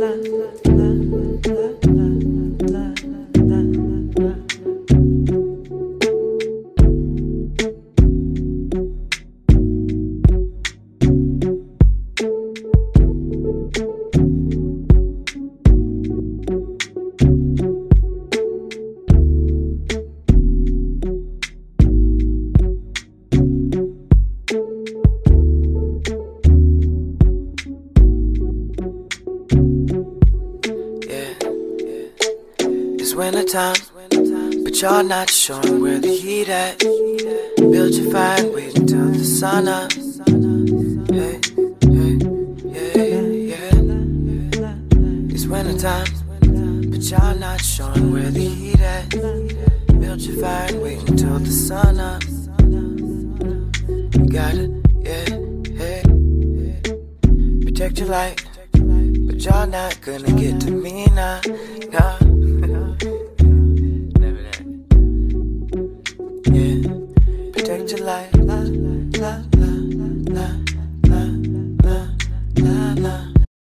la la la la It's winter time, but you're not showing where the heat at. Build your fire, wait until the sun up. It's winter time, but y'all not showing where the heat at. Build your fire, wait until the sun up. You gotta, yeah, hey. Protect your light, but y'all not gonna get to me now. Nah. Never life, life, life.